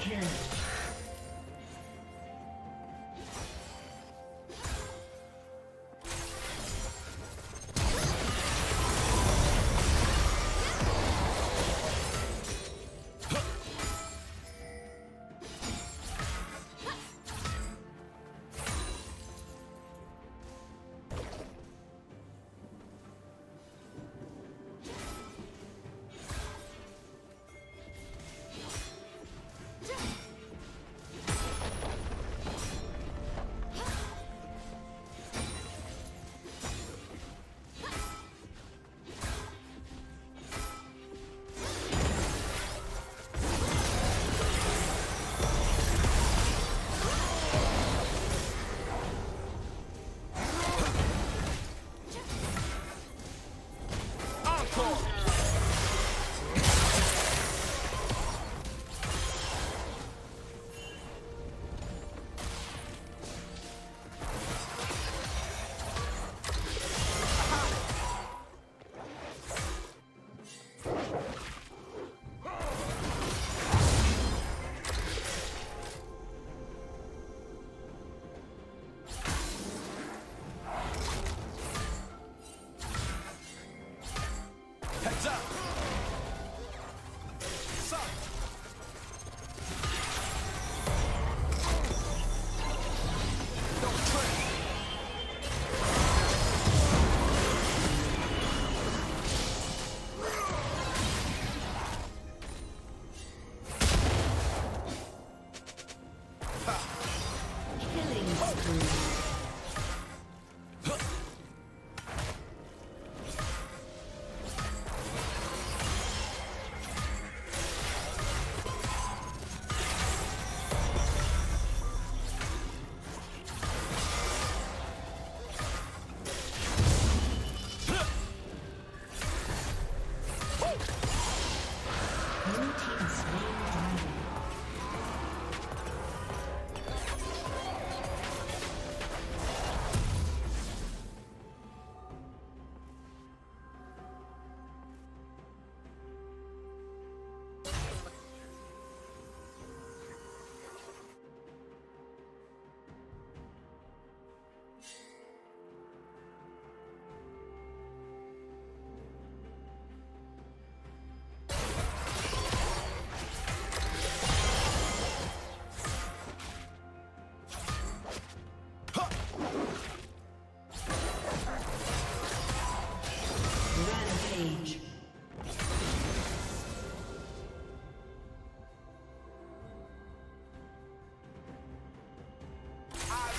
kill.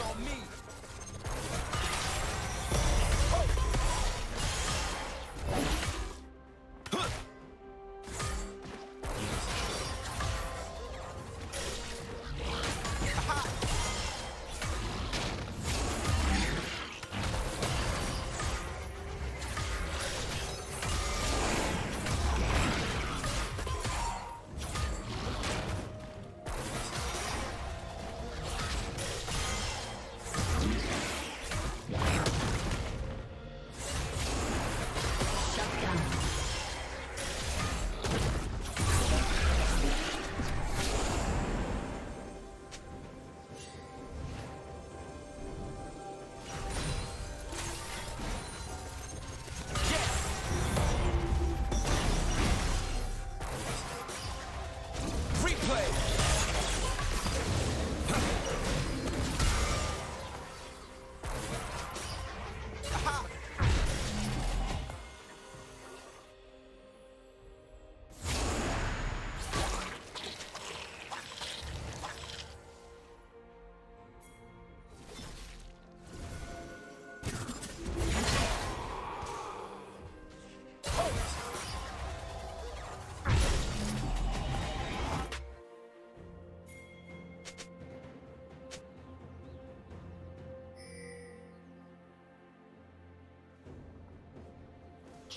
on me.